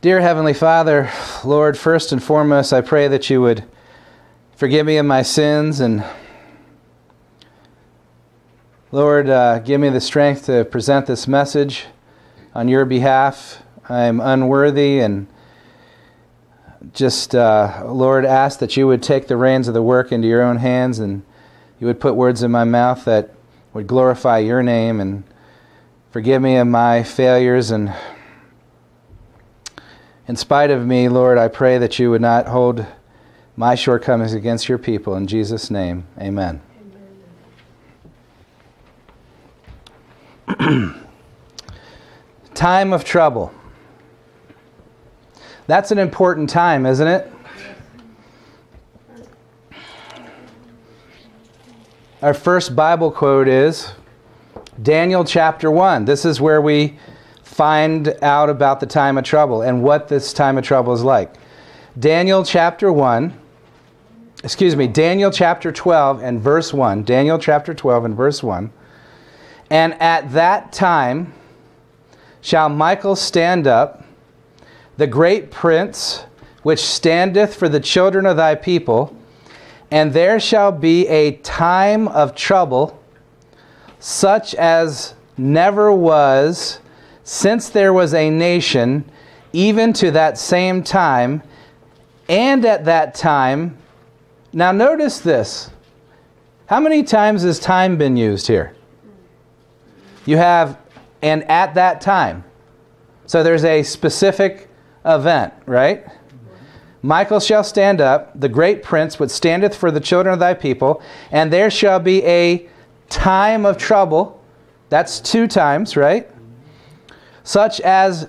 Dear Heavenly Father, Lord, first and foremost, I pray that you would forgive me of my sins and Lord, uh, give me the strength to present this message on your behalf. I'm unworthy and just, uh, Lord, ask that you would take the reins of the work into your own hands and you would put words in my mouth that would glorify your name and forgive me of my failures. And in spite of me, Lord, I pray that you would not hold my shortcomings against your people. In Jesus' name, amen. time of trouble. That's an important time, isn't it? Our first Bible quote is Daniel chapter 1. This is where we find out about the time of trouble and what this time of trouble is like. Daniel chapter 1, excuse me, Daniel chapter 12 and verse 1. Daniel chapter 12 and verse 1. And at that time shall Michael stand up, the great prince, which standeth for the children of thy people, and there shall be a time of trouble, such as never was since there was a nation, even to that same time, and at that time. Now, notice this. How many times has time been used here? You have, and at that time. So there's a specific event, right? Michael shall stand up, the great prince, which standeth for the children of thy people, and there shall be a time of trouble. That's two times, right? Such as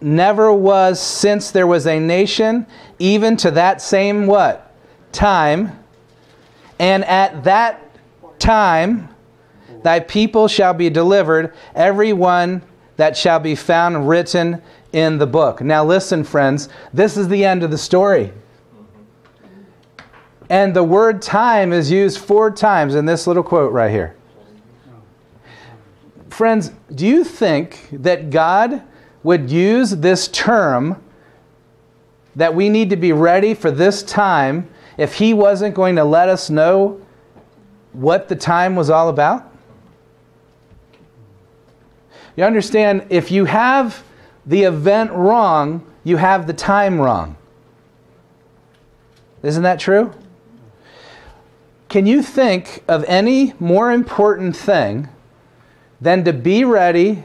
never was since there was a nation, even to that same what? Time. And at that time, Thy people shall be delivered, every one that shall be found written in the book. Now, listen, friends, this is the end of the story. And the word time is used four times in this little quote right here. Friends, do you think that God would use this term that we need to be ready for this time if He wasn't going to let us know what the time was all about? You understand, if you have the event wrong, you have the time wrong. Isn't that true? Can you think of any more important thing than to be ready,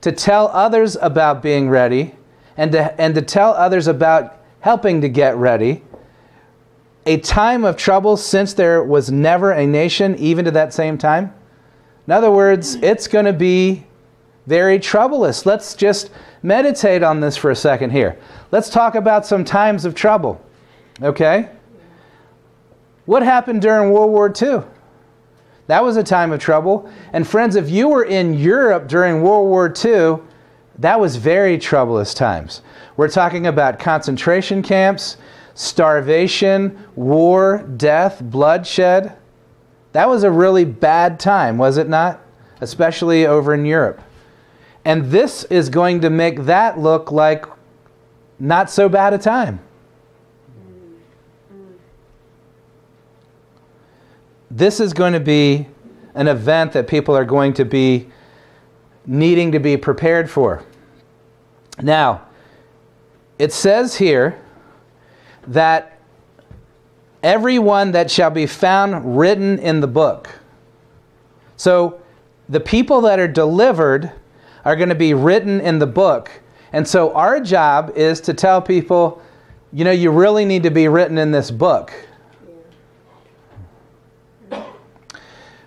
to tell others about being ready, and to, and to tell others about helping to get ready? A time of trouble since there was never a nation, even to that same time? In other words, it's going to be very troublous. Let's just meditate on this for a second here. Let's talk about some times of trouble. Okay? What happened during World War II? That was a time of trouble. And friends, if you were in Europe during World War II, that was very troublous times. We're talking about concentration camps, starvation, war, death, bloodshed. That was a really bad time, was it not? Especially over in Europe. And this is going to make that look like not so bad a time. This is going to be an event that people are going to be needing to be prepared for. Now, it says here that everyone that shall be found written in the book. So the people that are delivered are going to be written in the book. And so our job is to tell people, you know, you really need to be written in this book.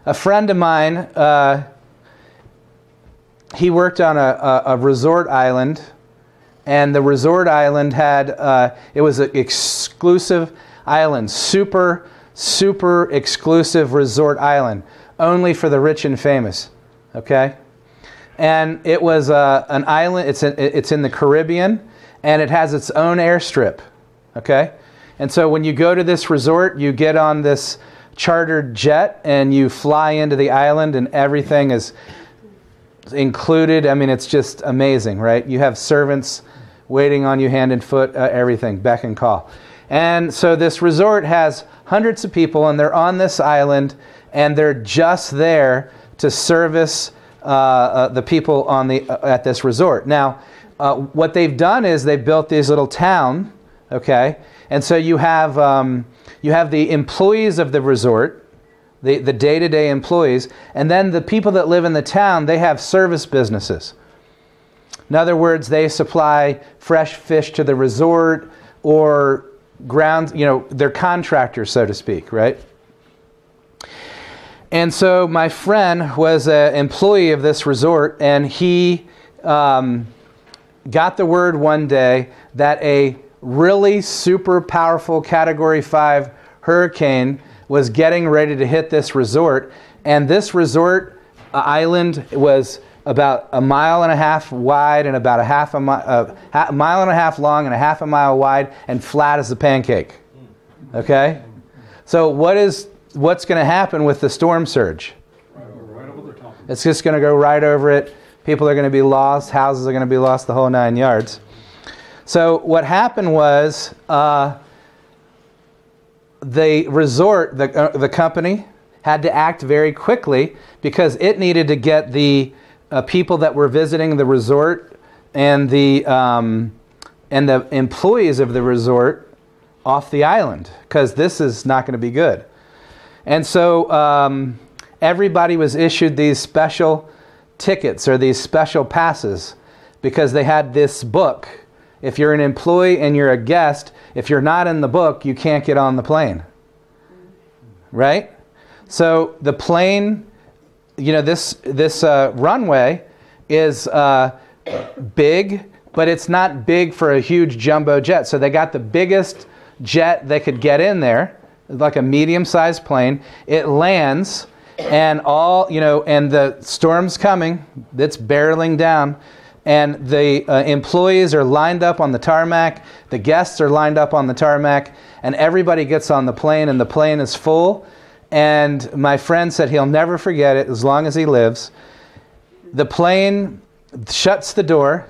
A friend of mine, uh, he worked on a, a, a, resort island, and the resort island had, uh, it was an exclusive island, super, super exclusive resort island, only for the rich and famous. Okay? and it was uh, an island. It's in, it's in the Caribbean, and it has its own airstrip. Okay, and so when you go to this resort, you get on this chartered jet and you fly into the island, and everything is included. I mean, it's just amazing, right? You have servants waiting on you hand and foot, uh, everything, beck and call. And so this resort has hundreds of people, and they're on this island, and they're just there to service uh, uh, the people on the, uh, at this resort. Now, uh, what they've done is they've built this little town, okay? And so you have, um, you have the employees of the resort, the, the day-to-day employees, and then the people that live in the town, they have service businesses. In other words, they supply fresh fish to the resort or ground, you know, they're contractors, so to speak, right? And so my friend was an employee of this resort, and he um, got the word one day that a really super powerful Category 5 hurricane was getting ready to hit this resort. And this resort uh, island was about a mile and a half wide and about a half a, mi- uh, a mile and a half long and a half a mile wide and flat as a pancake. Okay? So what is what's going to happen with the storm surge? It's just going to go right over it. People are going to be lost. Houses are going to be lost. The whole nine yards. So what happened was uh, the resort, the uh, the company, had to act very quickly because it needed to get the uh, people that were visiting the resort and the um, and the employees of the resort off the island because this is not going to be good. And so um, everybody was issued these special tickets or these special passes because they had this book. If you're an employee and you're a guest, if you're not in the book, you can't get on the plane. Right? So the plane you know, this, this uh, runway is uh, big, but it's not big for a huge jumbo jet. So they got the biggest jet they could get in there, like a medium sized plane. It lands, and all, you know, and the storm's coming, it's barreling down. And the uh, employees are lined up on the tarmac, the guests are lined up on the tarmac, and everybody gets on the plane, and the plane is full and my friend said he'll never forget it as long as he lives. The plane shuts the door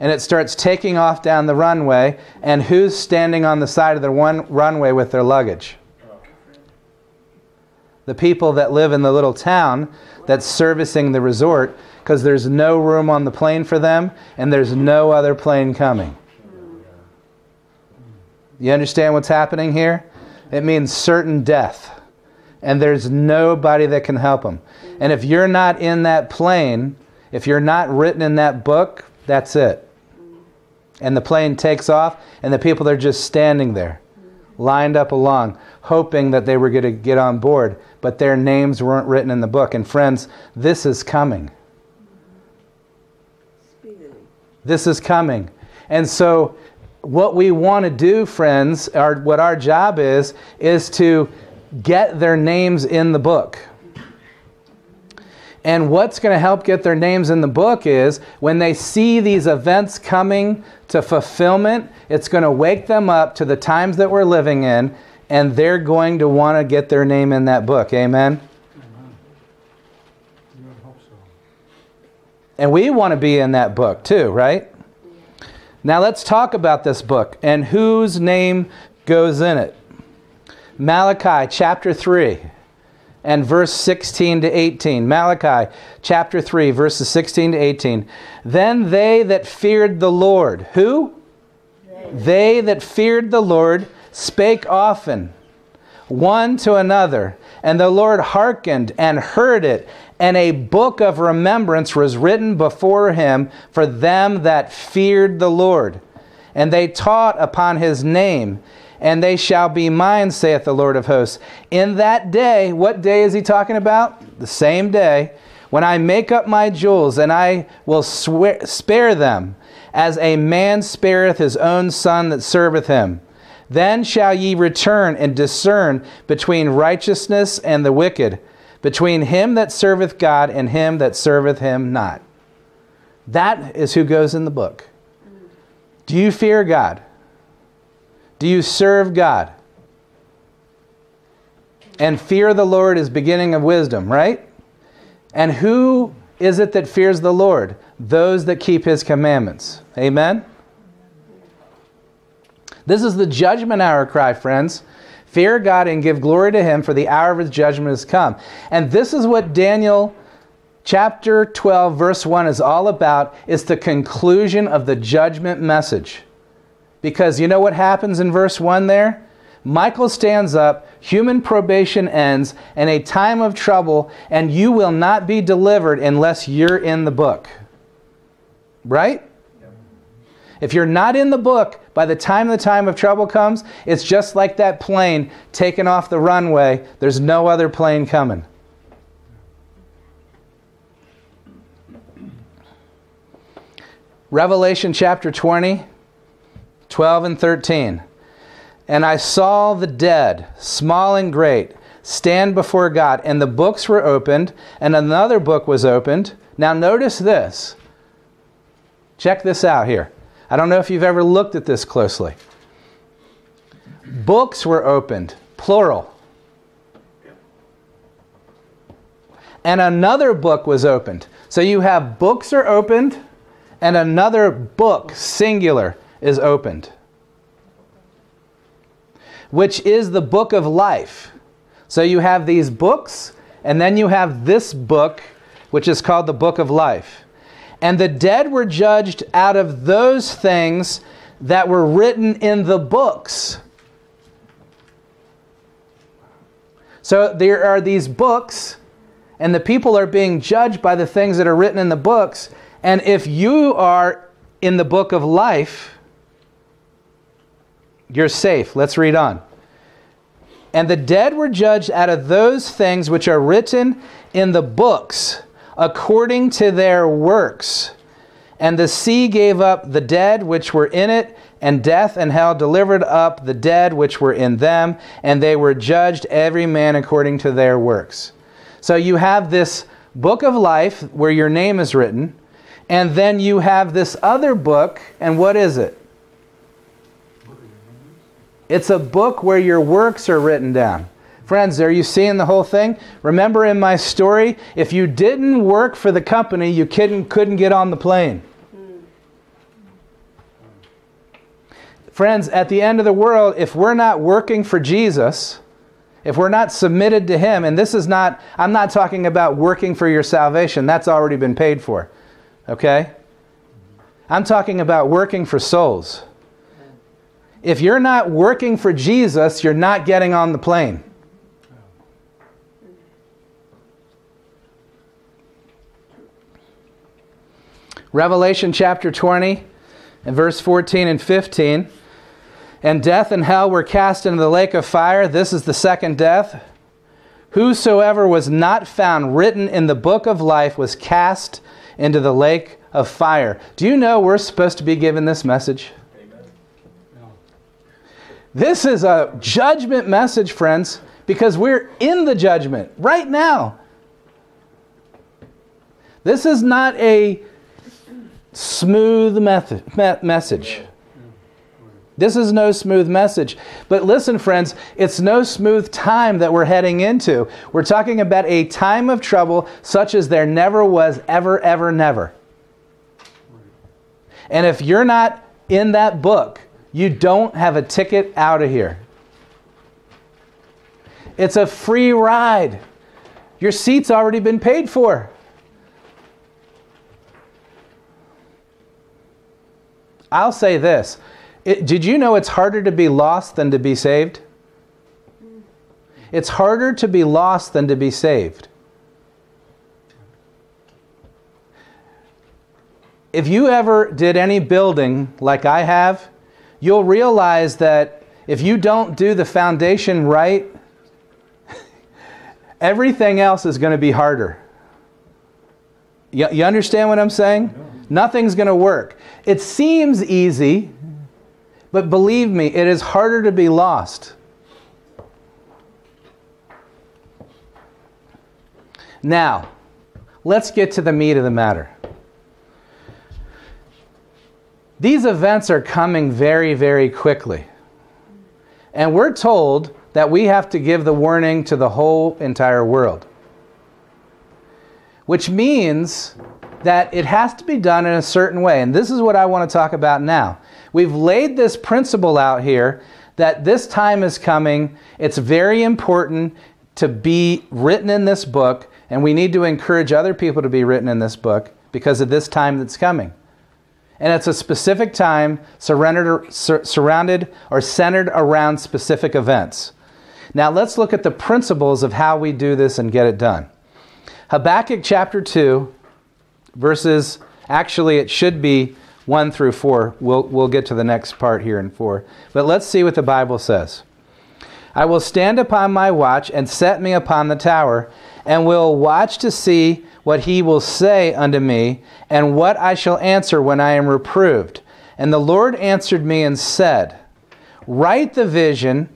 and it starts taking off down the runway. And who's standing on the side of the one runway with their luggage? The people that live in the little town that's servicing the resort because there's no room on the plane for them and there's no other plane coming. You understand what's happening here? It means certain death and there's nobody that can help them. And if you're not in that plane, if you're not written in that book, that's it. And the plane takes off, and the people are just standing there, lined up along, hoping that they were going to get on board, but their names weren't written in the book. And friends, this is coming. This is coming. And so, what we want to do, friends, our, what our job is, is to get their names in the book. And what's going to help get their names in the book is when they see these events coming to fulfillment, it's going to wake them up to the times that we're living in, and they're going to want to get their name in that book. Amen? And we want to be in that book too, right? Now let's talk about this book and whose name goes in it. Malachi chapter 3 and verse 16 to 18. Malachi chapter 3, verses 16 to 18. Then they that feared the Lord, who? They, they that feared the Lord spake often one to another, and the Lord hearkened and heard it, and a book of remembrance was written before him for them that feared the Lord. And they taught upon his name and they shall be mine, saith the Lord of hosts. In that day, what day is he talking about? The same day, when I make up my jewels, and I will swear, spare them, as a man spareth his own son that serveth him. Then shall ye return and discern between righteousness and the wicked, between him that serveth God and him that serveth him not. That is who goes in the book. Do you fear God? Do you serve God? And fear the Lord is beginning of wisdom, right? And who is it that fears the Lord? Those that keep his commandments. Amen? This is the judgment hour cry, friends. Fear God and give glory to Him, for the hour of His judgment has come. And this is what Daniel chapter 12, verse 1 is all about. It's the conclusion of the judgment message. Because you know what happens in verse 1 there? Michael stands up, human probation ends, and a time of trouble, and you will not be delivered unless you're in the book. Right? If you're not in the book, by the time the time of trouble comes, it's just like that plane taken off the runway. There's no other plane coming. Revelation chapter 20, 12 and 13. And I saw the dead, small and great, stand before God, and the books were opened, and another book was opened. Now, notice this. Check this out here. I don't know if you've ever looked at this closely. Books were opened, plural. And another book was opened. So you have books are opened, and another book, singular, is opened, which is the book of life. So you have these books, and then you have this book, which is called the book of life. And the dead were judged out of those things that were written in the books. So there are these books, and the people are being judged by the things that are written in the books. And if you are in the book of life, you're safe. Let's read on. And the dead were judged out of those things which are written in the books according to their works. And the sea gave up the dead which were in it, and death and hell delivered up the dead which were in them, and they were judged every man according to their works. So you have this book of life where your name is written, and then you have this other book, and what is it? It's a book where your works are written down. Friends, are you seeing the whole thing? Remember in my story, if you didn't work for the company, you couldn't, couldn't get on the plane. Friends, at the end of the world, if we're not working for Jesus, if we're not submitted to Him, and this is not, I'm not talking about working for your salvation, that's already been paid for. Okay? I'm talking about working for souls. If you're not working for Jesus, you're not getting on the plane. Revelation chapter 20 and verse 14 and 15. And death and hell were cast into the lake of fire. This is the second death. Whosoever was not found written in the book of life was cast into the lake of fire. Do you know we're supposed to be given this message? This is a judgment message, friends, because we're in the judgment right now. This is not a smooth method, me- message. This is no smooth message. But listen, friends, it's no smooth time that we're heading into. We're talking about a time of trouble such as there never was, ever, ever, never. And if you're not in that book, you don't have a ticket out of here. It's a free ride. Your seat's already been paid for. I'll say this. It, did you know it's harder to be lost than to be saved? It's harder to be lost than to be saved. If you ever did any building like I have, you'll realize that if you don't do the foundation right, everything else is going to be harder. You, you understand what I'm saying? Nothing's going to work. It seems easy, but believe me, it is harder to be lost. Now, let's get to the meat of the matter. These events are coming very, very quickly. And we're told that we have to give the warning to the whole entire world. Which means that it has to be done in a certain way. And this is what I want to talk about now. We've laid this principle out here that this time is coming. It's very important to be written in this book, and we need to encourage other people to be written in this book because of this time that's coming. And it's a specific time surrounded, sur- surrounded or centered around specific events. Now let's look at the principles of how we do this and get it done. Habakkuk chapter 2, verses, actually, it should be 1 through 4. We'll, we'll get to the next part here in 4. But let's see what the Bible says. I will stand upon my watch and set me upon the tower, and will watch to see what he will say unto me, and what I shall answer when I am reproved. And the Lord answered me and said, Write the vision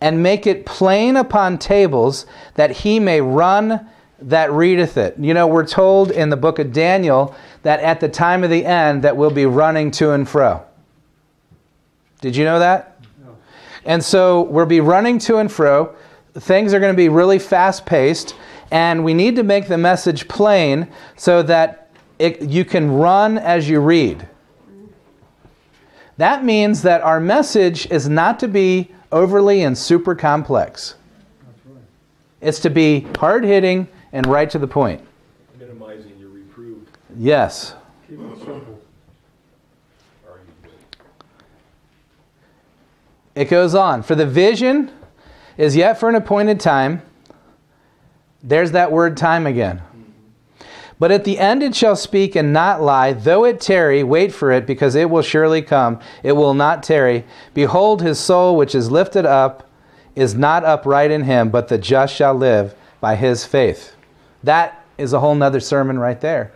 and make it plain upon tables, that he may run that readeth it. You know, we're told in the book of Daniel that at the time of the end that we'll be running to and fro. Did you know that? No. And so we'll be running to and fro. Things are going to be really fast paced, and we need to make the message plain so that it, you can run as you read. That means that our message is not to be overly and super complex. It's to be hard hitting and right to the point. Minimizing your reproof. Yes. Keep it simple. It goes on. For the vision is yet for an appointed time. There's that word time again. But at the end it shall speak and not lie. Though it tarry, wait for it, because it will surely come. It will not tarry. Behold, his soul which is lifted up is not upright in him, but the just shall live by his faith. That is a whole nother sermon right there.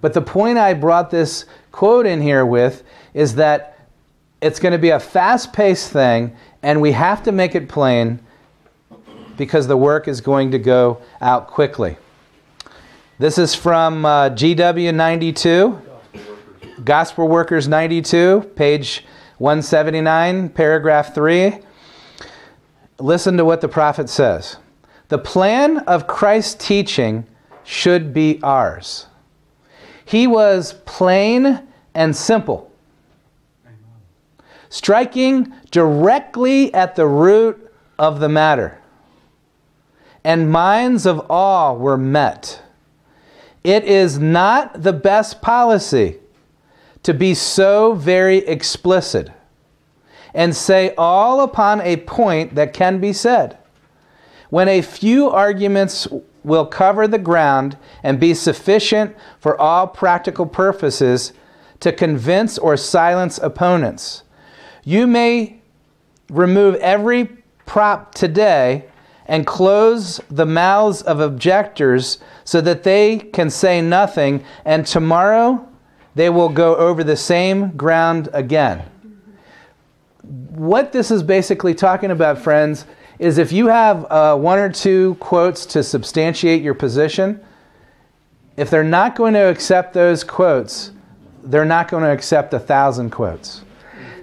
But the point I brought this quote in here with is that it's going to be a fast paced thing, and we have to make it plain because the work is going to go out quickly. This is from uh, GW 92, Gospel Workers 92, page 179, paragraph 3. Listen to what the prophet says. The plan of Christ's teaching should be ours. He was plain and simple, striking directly at the root of the matter, and minds of awe were met. It is not the best policy to be so very explicit and say all upon a point that can be said. When a few arguments will cover the ground and be sufficient for all practical purposes to convince or silence opponents, you may remove every prop today and close the mouths of objectors so that they can say nothing, and tomorrow they will go over the same ground again. What this is basically talking about, friends, is if you have uh, one or two quotes to substantiate your position, if they're not going to accept those quotes, they're not going to accept a thousand quotes.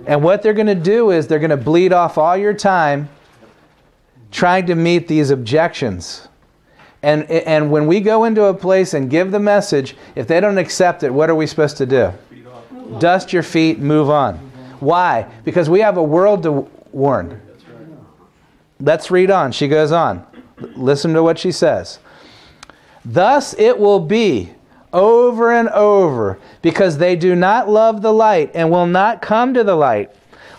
And what they're going to do is they're going to bleed off all your time trying to meet these objections. And, and when we go into a place and give the message, if they don't accept it, what are we supposed to do? Dust your feet, move on. Why? Because we have a world to warn. Let's read on. She goes on. Listen to what she says. Thus it will be over and over because they do not love the light and will not come to the light,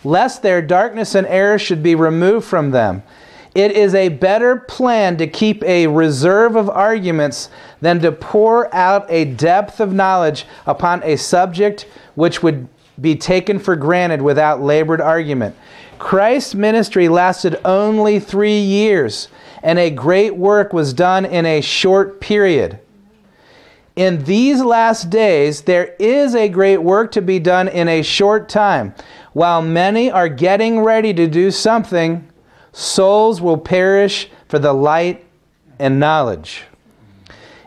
lest their darkness and error should be removed from them. It is a better plan to keep a reserve of arguments than to pour out a depth of knowledge upon a subject which would be taken for granted without labored argument. Christ's ministry lasted only three years, and a great work was done in a short period. In these last days, there is a great work to be done in a short time. While many are getting ready to do something, souls will perish for the light and knowledge.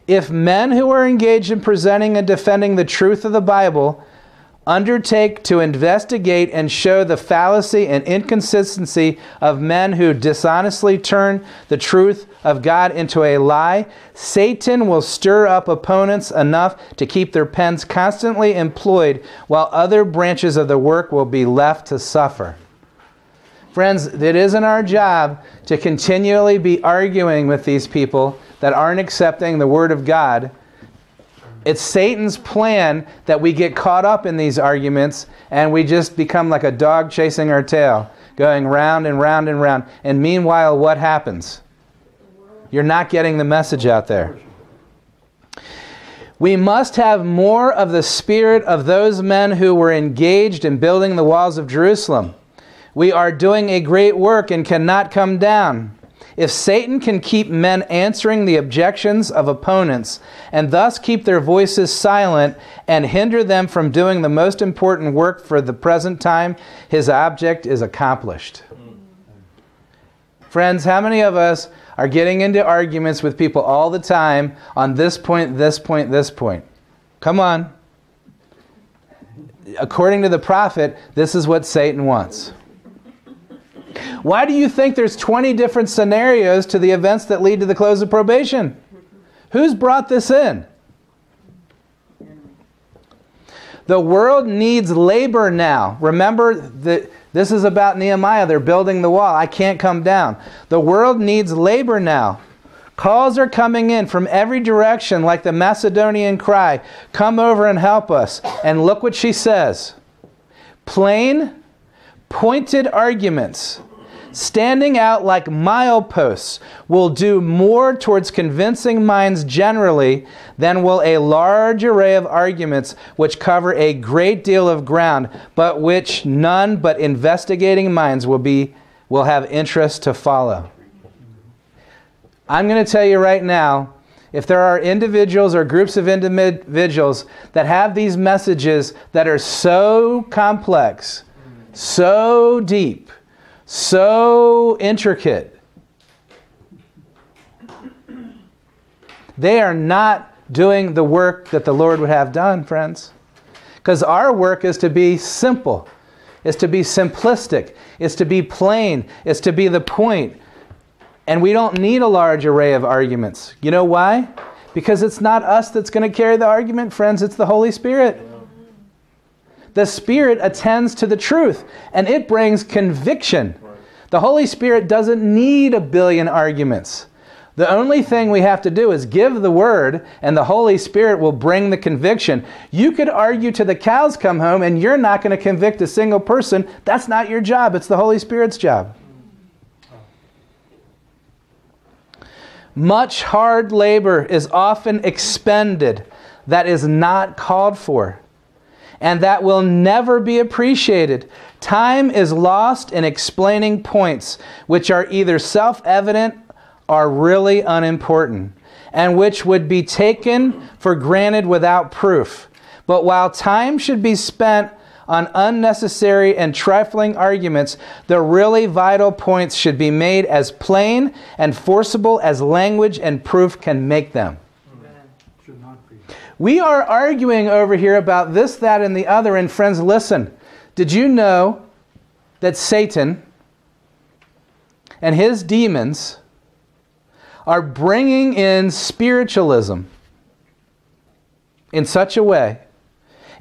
If men who are engaged in presenting and defending the truth of the Bible undertake to investigate and show the fallacy and inconsistency of men who dishonestly turn the truth of God into a lie, Satan will stir up opponents enough to keep their pens constantly employed while other branches of the work will be left to suffer. Friends, it isn't our job to continually be arguing with these people that aren't accepting the Word of God it's Satan's plan that we get caught up in these arguments and we just become like a dog chasing our tail, going round and round and round. And meanwhile, what happens? You're not getting the message out there. We must have more of the spirit of those men who were engaged in building the walls of Jerusalem. We are doing a great work and cannot come down. If Satan can keep men answering the objections of opponents and thus keep their voices silent and hinder them from doing the most important work for the present time, his object is accomplished. Friends, how many of us are getting into arguments with people all the time on this point, this point, this point? Come on. According to the prophet, this is what Satan wants. Why do you think there's 20 different scenarios to the events that lead to the close of probation? Who's brought this in? The world needs labor now. Remember that this is about Nehemiah. They're building the wall. I can't come down. The world needs labor now. Calls are coming in from every direction, like the Macedonian cry Come over and help us. And look what she says plain, pointed arguments standing out like mileposts will do more towards convincing minds generally than will a large array of arguments which cover a great deal of ground, but which none but investigating minds will be will have interest to follow. I'm going to tell you right now, if there are individuals or groups of individuals that have these messages that are so complex, so deep, so intricate. They are not doing the work that the Lord would have done, friends. Because our work is to be simple, is to be simplistic, is to be plain, is to be the point. And we don't need a large array of arguments. You know why? Because it's not us that's going to carry the argument, friends, it's the Holy Spirit. The Spirit attends to the truth, and it brings conviction. The Holy Spirit doesn't need a billion arguments. The only thing we have to do is give the word, and the Holy Spirit will bring the conviction. You could argue till the cows come home, and you're not going to convict a single person. That's not your job, it's the Holy Spirit's job. Much hard labor is often expended that is not called for and that will never be appreciated. Time is lost in explaining points which are either self evident or really unimportant, and which would be taken for granted without proof. But while time should be spent on unnecessary and trifling arguments, the really vital points should be made as plain and forcible as language and proof can make them. We are arguing over here about this, that, and the other. And friends, listen. Did you know that Satan and his demons are bringing in spiritualism in such a way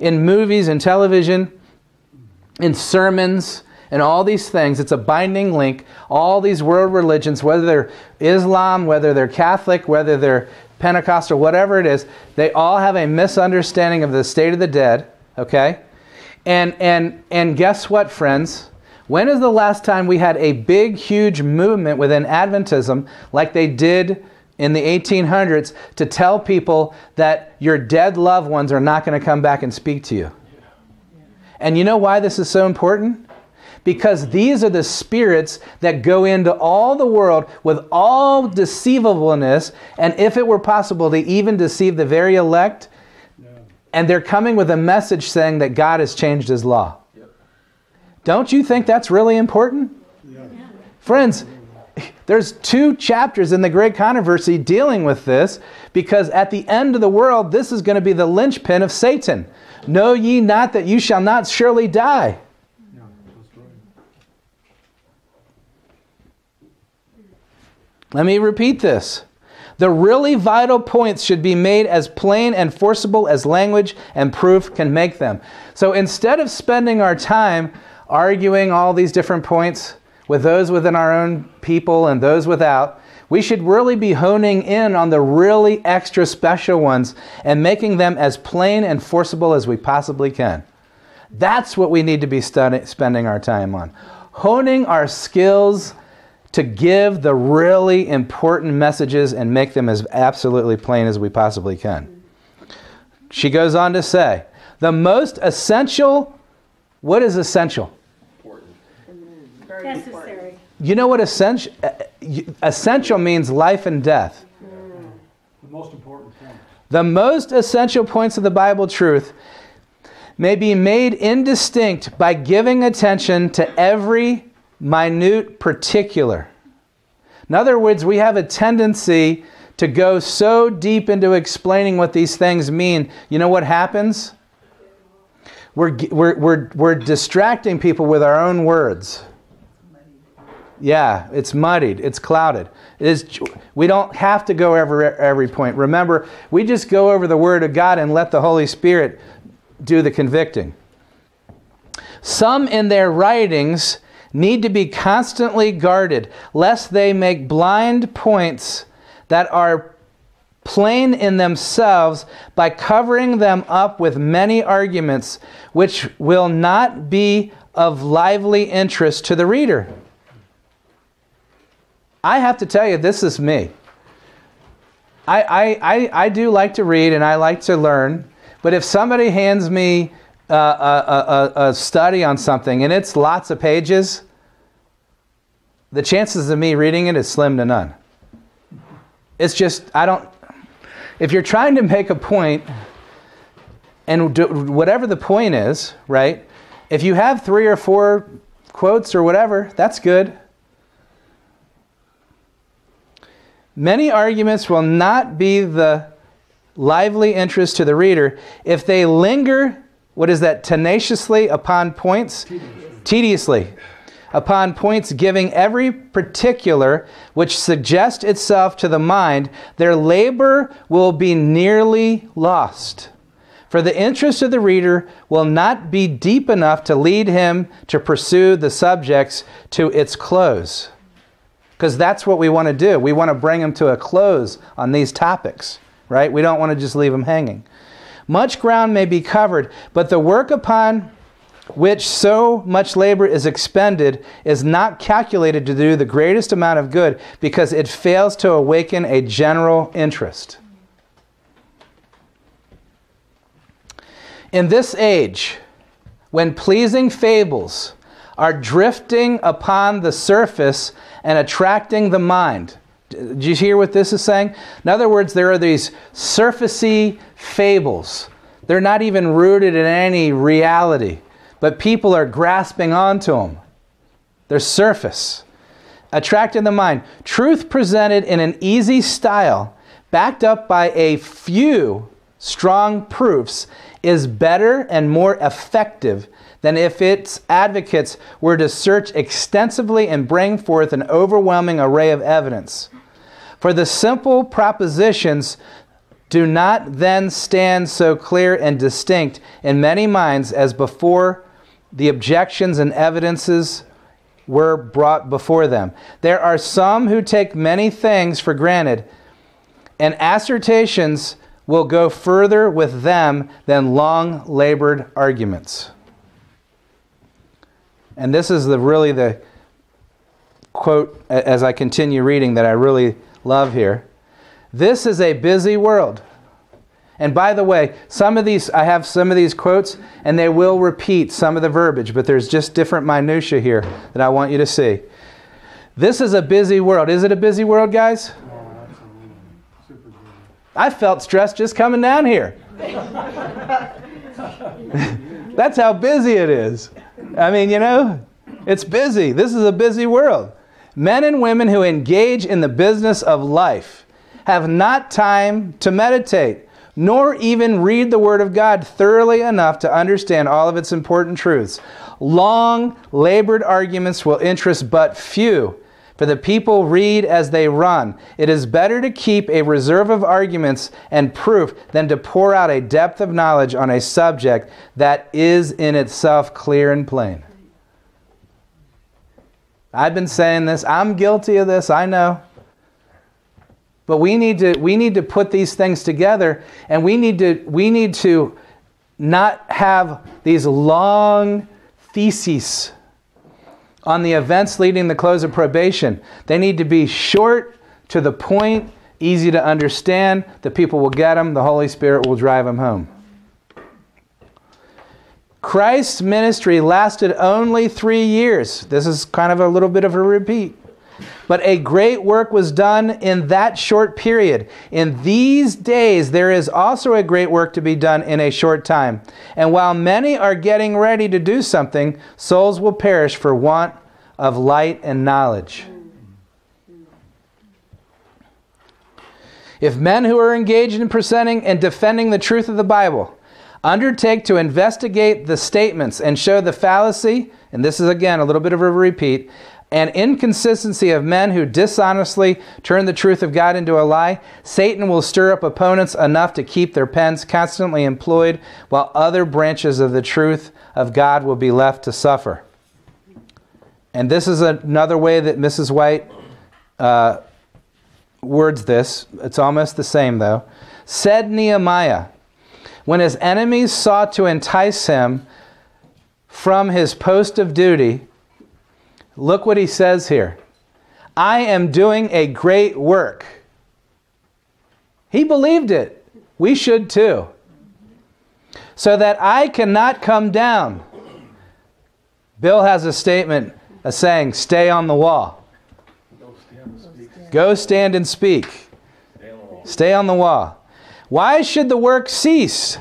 in movies and television, in sermons, and all these things. It's a binding link. All these world religions, whether they're Islam, whether they're Catholic, whether they're Pentecostal, whatever it is, they all have a misunderstanding of the state of the dead, okay? And, and, and guess what, friends? When is the last time we had a big, huge movement within Adventism like they did in the 1800s to tell people that your dead loved ones are not going to come back and speak to you? And you know why this is so important? Because these are the spirits that go into all the world with all deceivableness, and if it were possible, they even deceive the very elect. And they're coming with a message saying that God has changed his law. Yep. Don't you think that's really important? Yeah. Friends, there's two chapters in the Great Controversy dealing with this because at the end of the world, this is going to be the linchpin of Satan. Know ye not that you shall not surely die? Yeah, that's right. Let me repeat this. The really vital points should be made as plain and forcible as language and proof can make them. So instead of spending our time arguing all these different points with those within our own people and those without, we should really be honing in on the really extra special ones and making them as plain and forcible as we possibly can. That's what we need to be spending our time on. Honing our skills to give the really important messages and make them as absolutely plain as we possibly can. She goes on to say, the most essential, what is essential? Important, Necessary. You know what essential, uh, essential means life and death. The most important point. The most essential points of the Bible truth may be made indistinct by giving attention to every minute particular. In other words, we have a tendency to go so deep into explaining what these things mean. You know what happens? We're, we're, we're, we're distracting people with our own words. Yeah, it's muddied, it's clouded. It is, we don't have to go every, every point. Remember, we just go over the Word of God and let the Holy Spirit do the convicting. Some in their writings need to be constantly guarded, lest they make blind points that are plain in themselves by covering them up with many arguments which will not be of lively interest to the reader. I have to tell you, this is me. I, I, I, I do like to read and I like to learn, but if somebody hands me a, a, a study on something and it's lots of pages, the chances of me reading it is slim to none. It's just, I don't, if you're trying to make a point, and do, whatever the point is, right? If you have three or four quotes or whatever, that's good. Many arguments will not be the lively interest to the reader if they linger, what is that, tenaciously upon points? Tediously. Upon points giving every particular which suggests itself to the mind, their labor will be nearly lost. For the interest of the reader will not be deep enough to lead him to pursue the subjects to its close because that's what we want to do. We want to bring them to a close on these topics, right? We don't want to just leave them hanging. Much ground may be covered, but the work upon which so much labor is expended is not calculated to do the greatest amount of good because it fails to awaken a general interest. In this age, when pleasing fables are drifting upon the surface and attracting the mind. do you hear what this is saying? In other words, there are these surfacey fables. They're not even rooted in any reality, but people are grasping onto them. They're surface, attracting the mind. Truth presented in an easy style, backed up by a few strong proofs, is better and more effective than if its advocates were to search extensively and bring forth an overwhelming array of evidence. For the simple propositions do not then stand so clear and distinct in many minds as before the objections and evidences were brought before them. There are some who take many things for granted, and assertions will go further with them than long labored arguments. And this is the really the quote as I continue reading that I really love here. This is a busy world. And by the way, some of these I have some of these quotes and they will repeat some of the verbiage, but there's just different minutia here that I want you to see. This is a busy world. Is it a busy world, guys? I felt stressed just coming down here. That's how busy it is. I mean, you know, it's busy. This is a busy world. Men and women who engage in the business of life have not time to meditate, nor even read the Word of God thoroughly enough to understand all of its important truths. Long, labored arguments will interest but few, for the people read as they run. It is better to keep a reserve of arguments and proof than to pour out a depth of knowledge on a subject that is in itself clear and plain. I've been saying this. I'm guilty of this. I know. But we need to we need to put these things together and we need to we need to not have these long theses on the events leading to the close of probation. They need to be short, to the point, easy to understand. The people will get them, the Holy Spirit will drive them home. Christ's ministry lasted only three years. This is kind of a little bit of a repeat. But a great work was done in that short period. In these days, there is also a great work to be done in a short time. And while many are getting ready to do something, souls will perish for want of light and knowledge. If men who are engaged in presenting and defending the truth of the Bible undertake to investigate the statements and show the fallacy, and this is again a little bit of a repeat, and inconsistency of men who dishonestly turn the truth of God into a lie, Satan will stir up opponents enough to keep their pens constantly employed, while other branches of the truth of God will be left to suffer. And this is another way that Mrs. White uh, words this. It's almost the same, though. Said Nehemiah, when his enemies sought to entice him from his post of duty, look what he says here I am doing a great work. He believed it. We should too. So that I cannot come down. Bill has a statement, a saying, stay on the wall. Go stand and speak. Stay on the wall. Why should the work cease?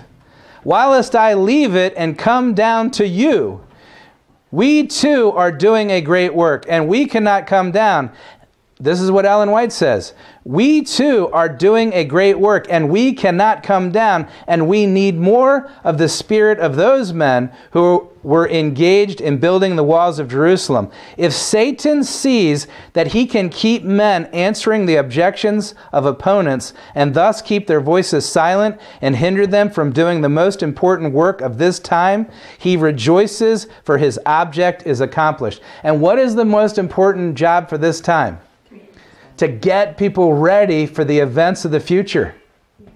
Whilst I leave it and come down to you, we too are doing a great work, and we cannot come down. This is what Ellen White says. We too are doing a great work, and we cannot come down, and we need more of the spirit of those men who were engaged in building the walls of Jerusalem. If Satan sees that he can keep men answering the objections of opponents and thus keep their voices silent and hinder them from doing the most important work of this time, he rejoices for his object is accomplished. And what is the most important job for this time? To get people ready for the events of the future,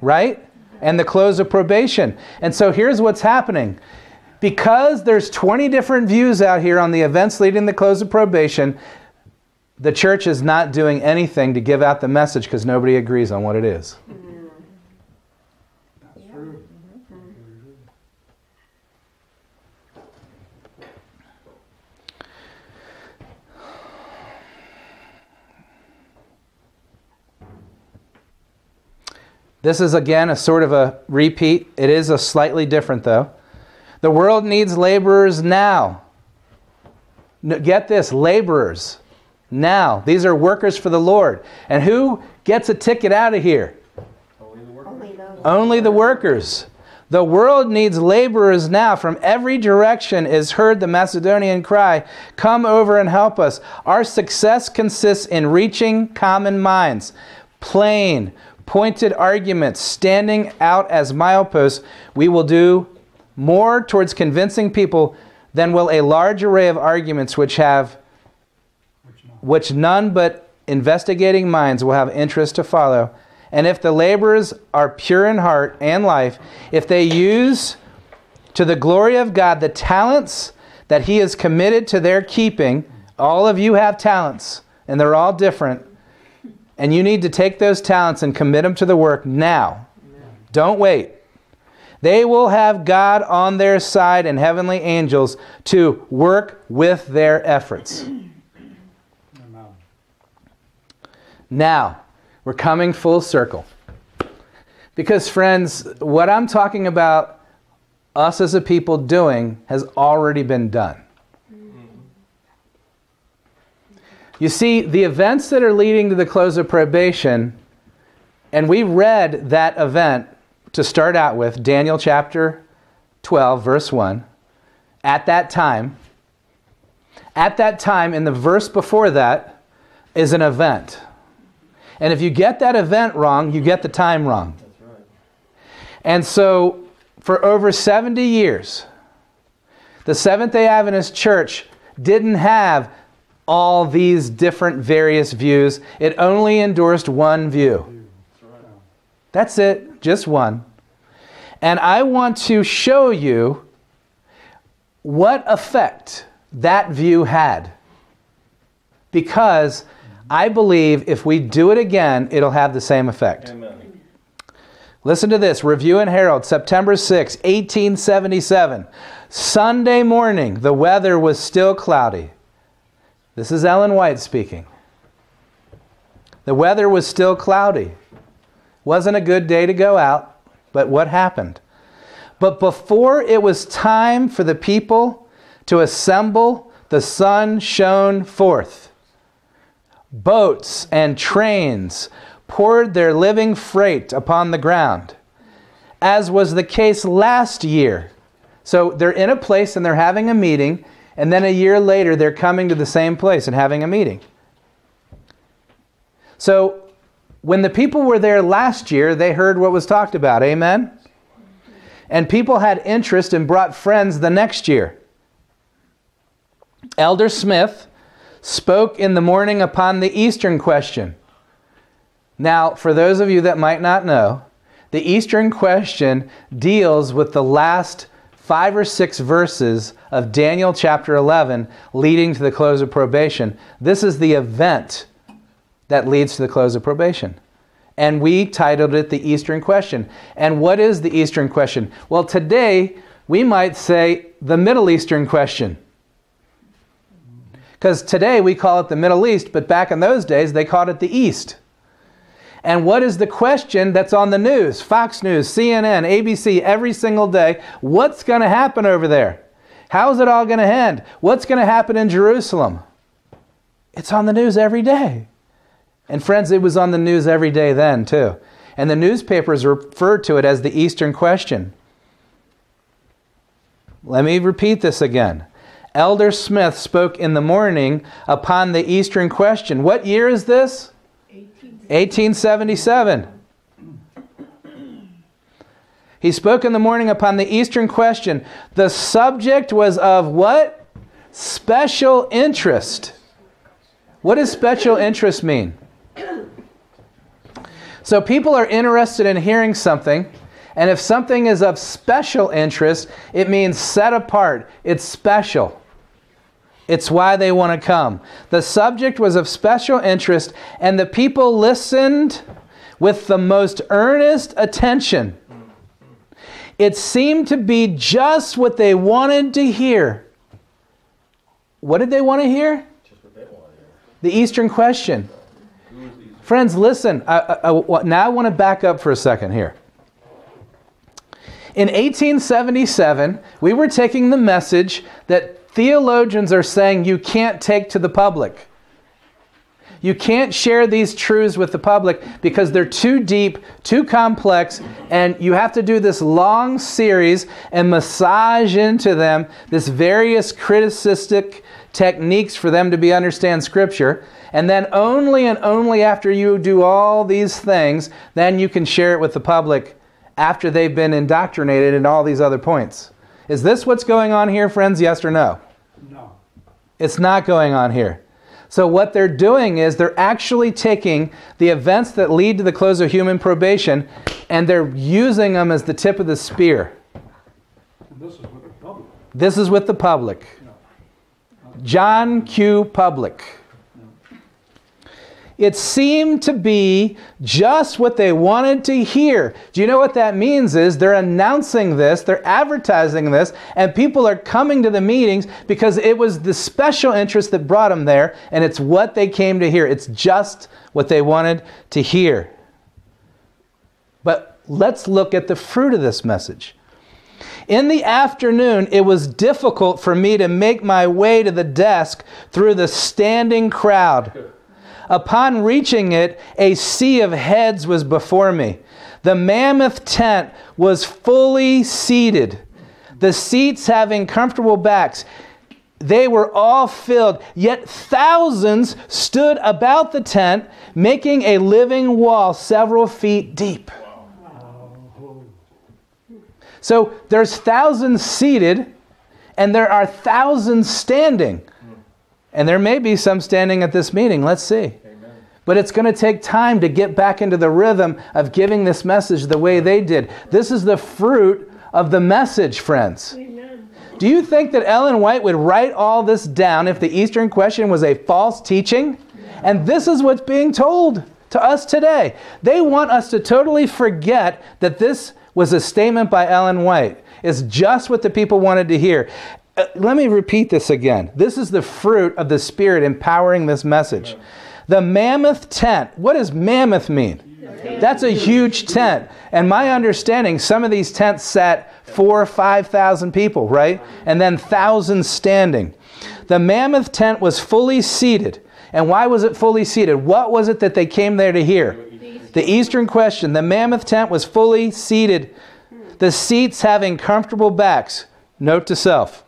right? And the close of probation. And so here's what's happening. Because there's 20 different views out here on the events leading the close of probation, the church is not doing anything to give out the message because nobody agrees on what it is. This is again a sort of a repeat. It is a slightly different though. The world needs laborers now. Get this laborers now. These are workers for the Lord. And who gets a ticket out of here? Only those. Only the workers. The world needs laborers now. From every direction is heard the Macedonian cry Come over and help us. Our success consists in reaching common minds. Plain, pointed arguments standing out as mileposts. We will do more towards convincing people than will a large array of arguments which have Which none but investigating minds will have interest to follow. And if the laborers are pure in heart and life, if they use to the glory of God the talents that He has committed to their keeping, all of you have talents, and they're all different. And you need to take those talents and commit them to the work now. Don't wait. They will have God on their side and heavenly angels to work with their efforts. Amen. Now, we're coming full circle. Because, friends, what I'm talking about us as a people doing has already been done. You see, the events that are leading to the close of probation, and we read that event to start out with, Daniel chapter 12, verse 1. At that time, at that time, in the verse before that, is an event. And if you get that event wrong, you get the time wrong. And so, for over 70 years, the Seventh day Adventist Church didn't have all these different various views, it only endorsed one view. That's it, just one. And I want to show you what effect that view had. Because I believe if we do it again, it'll have the same effect. Amen. Listen to this Review and Herald, September 6, 1877. Sunday morning, the weather was still cloudy. This is Ellen White speaking. The weather was still cloudy. Wasn't a good day to go out, but what happened? But before it was time for the people to assemble, the sun shone forth. Boats and trains poured their living freight upon the ground, as was the case last year. So they're in a place and they're having a meeting, and then a year later they're coming to the same place and having a meeting. So when the people were there last year, they heard what was talked about. Amen? And people had interest and brought friends the next year. Elder Smith spoke in the morning upon the Eastern question. Now, for those of you that might not know, the Eastern question deals with the last five or six verses of Daniel chapter 11 leading to the close of probation. This is the event that leads to the close of probation. And we titled it the Eastern question. And what is the Eastern question? Well, today we might say the Middle Eastern question. Because today we call it the Middle East, but back in those days they called it the East. And what is the question that's on the news? Fox News, CNN, ABC, every single day. What's going to happen over there? How's it all going to end? What's going to happen in Jerusalem? It's on the news every day. And friends, it was on the news every day then, too. And the newspapers referred to it as the Eastern question. Let me repeat this again. Elder Smith spoke in the morning upon the Eastern question. What year is this? 1877. He spoke in the morning upon the Eastern question. The subject was of what? Special interest. What does special interest mean? So people are interested in hearing something, and if something is of special interest, it means set apart, it's special. It's why they want to come. The subject was of special interest, and the people listened with the most earnest attention. It seemed to be just what they wanted to hear. What did they want to hear? The Eastern question. Friends, listen. I, I, I, now I want to back up for a second here. In 1877, we were taking the message that theologians are saying you can't take to the public. You can't share these truths with the public because they're too deep, too complex, and you have to do this long series and massage into them this various criticistic techniques for them to be understand scripture. And then only and only after you do all these things, then you can share it with the public after they've been indoctrinated in all these other points. Is this what's going on here, friends? Yes or no? No. It's not going on here. So, what they're doing is they're actually taking the events that lead to the close of human probation and they're using them as the tip of the spear. And this is with the public. This is with the public. John Q. Public. It seemed to be just what they wanted to hear. Do you know what that means? Is they're announcing this, they're advertising this, and people are coming to the meetings because it was the special interest that brought them there, and it's what they came to hear. It's just what they wanted to hear. But let's look at the fruit of this message. In the afternoon, it was difficult for me to make my way to the desk through the standing crowd. Upon reaching it, a sea of heads was before me. The mammoth tent was fully seated, the seats having comfortable backs. They were all filled, yet thousands stood about the tent, making a living wall several feet deep. So there's thousands seated, and there are thousands standing. And there may be some standing at this meeting. Let's see. But it's going to take time to get back into the rhythm of giving this message the way they did. This is the fruit of the message, friends. Amen. Do you think that Ellen White would write all this down if the Eastern question was a false teaching? And this is what's being told to us today. They want us to totally forget that this was a statement by Ellen White. It's just what the people wanted to hear. Uh, let me repeat this again. This is the fruit of the Spirit empowering this message. The mammoth tent. What does mammoth mean? That's a huge tent. And my understanding, some of these tents sat four or 5,000 people, right? And then thousands standing. The mammoth tent was fully seated. And why was it fully seated? What was it that they came there to hear? The Eastern question. The mammoth tent was fully seated, the seats having comfortable backs. Note to self.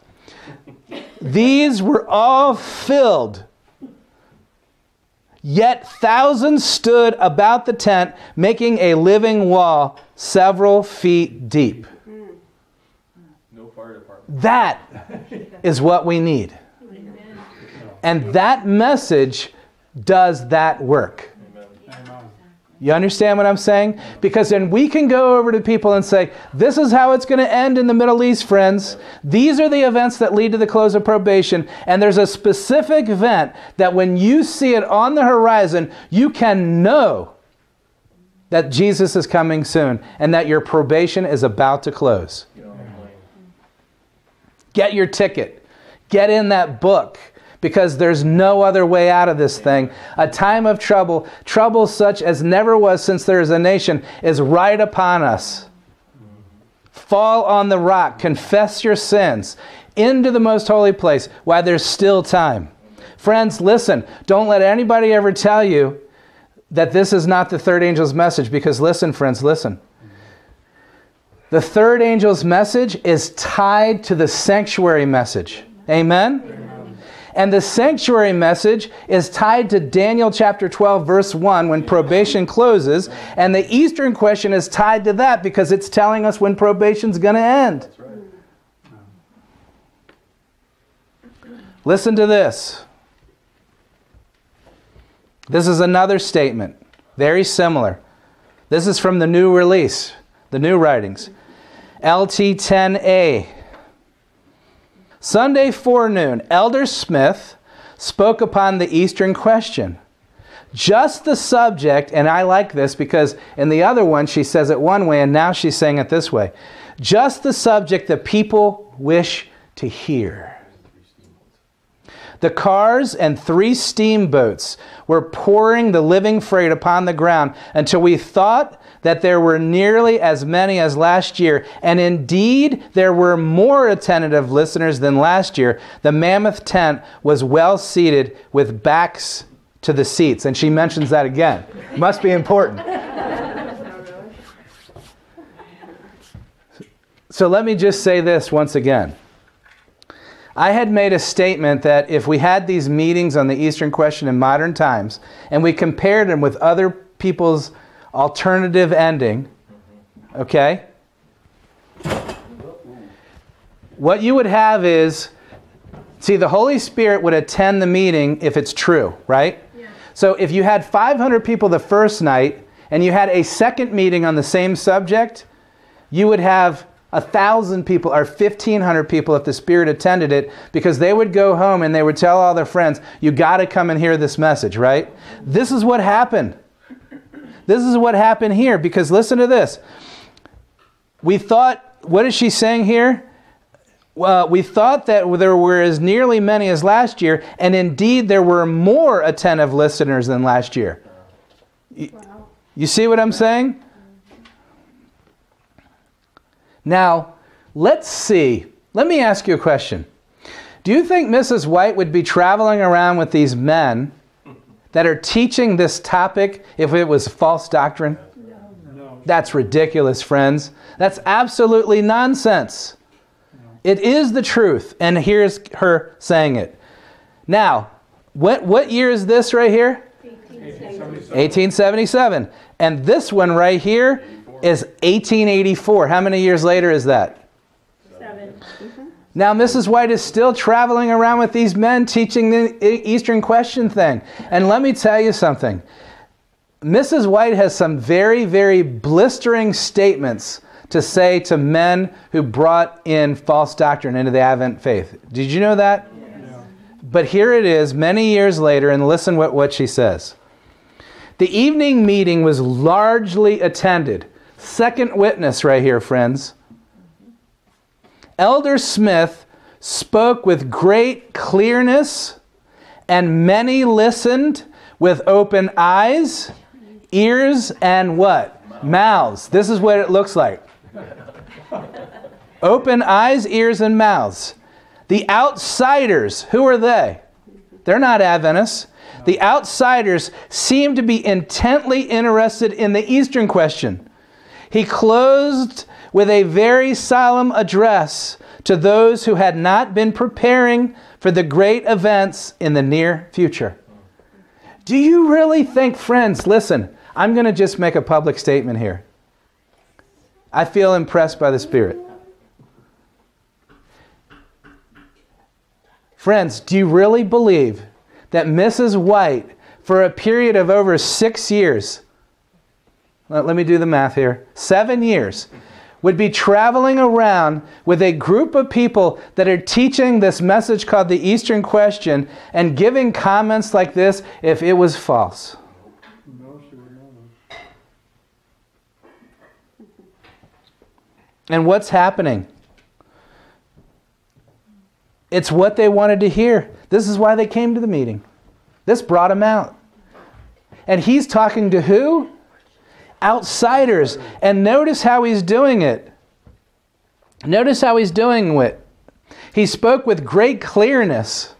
These were all filled. Yet thousands stood about the tent, making a living wall several feet deep. No fire department. That is what we need. And that message does that work. You understand what I'm saying? Because then we can go over to people and say, This is how it's going to end in the Middle East, friends. These are the events that lead to the close of probation. And there's a specific event that when you see it on the horizon, you can know that Jesus is coming soon and that your probation is about to close. Get your ticket, get in that book because there's no other way out of this thing. A time of trouble, trouble such as never was since there is a nation, is right upon us. Fall on the rock, confess your sins into the most holy place while there's still time. Friends, listen, don't let anybody ever tell you that this is not the third angel's message because listen, friends, listen. The third angel's message is tied to the sanctuary message. Amen? And the sanctuary message is tied to Daniel chapter 12, verse 1, when probation closes. And the Eastern question is tied to that because it's telling us when probation's going to end. Listen to this. This is another statement, very similar. This is from the new release, the new writings. LT 10A. Sunday forenoon, Elder Smith spoke upon the Eastern question. Just the subject, and I like this because in the other one she says it one way and now she's saying it this way. Just the subject that people wish to hear. The cars and three steamboats were pouring the living freight upon the ground until we thought that there were nearly as many as last year. And indeed, there were more attentive listeners than last year. The mammoth tent was well seated with backs to the seats. And she mentions that again. Must be important. So let me just say this once again. I had made a statement that if we had these meetings on the Eastern question in modern times and we compared them with other people's alternative ending, okay? What you would have is see, the Holy Spirit would attend the meeting if it's true, right? So if you had 500 people the first night and you had a second meeting on the same subject, you would have a thousand people or 1500 people if the spirit attended it because they would go home and they would tell all their friends you got to come and hear this message right this is what happened this is what happened here because listen to this we thought what is she saying here well, we thought that there were as nearly many as last year, and indeed there were more attentive listeners than last year. You, you see what I'm saying? Now, let's see. Let me ask you a question. Do you think Mrs. White would be traveling around with these men that are teaching this topic if it was false doctrine? No. That's ridiculous, friends. That's absolutely nonsense. It is the truth, and here's her saying it. Now, what, what year is this right here? 1877. And this one right here is 1884. How many years later is that? Seven. Now, Mrs. White is still traveling around with these men teaching the Eastern question thing. And let me tell you something. Mrs. White has some very, very blistering statements to say to men who brought in false doctrine into the Advent faith. Did you know that? But here it is, many years later, and listen what, what she says. The evening meeting was largely attended. Second witness, right here, friends. Elder Smith spoke with great clearness, and many listened with open eyes, ears, and what? Mouths. This is what it looks like. open eyes, ears, and mouths. The outsiders, who are they? They're not Adventists. The outsiders seem to be intently interested in the Eastern question. He closed with a very solemn address to those who had not been preparing for the great events in the near future. Do you really think, friends, listen, I'm going to just make a public statement here. I feel impressed by the Spirit. Friends, do you really believe that Mrs. White, for a period of over six years, let, me do the math here, seven years, would be traveling around with a group of people that are teaching this message called the Eastern Question and giving comments like this if it was false? And what's happening? It's what they wanted to hear. This is why they came to the meeting. This brought him out. And he's talking to who? Outsiders. And notice how he's doing it. Notice how he's doing it. He spoke with great clearness,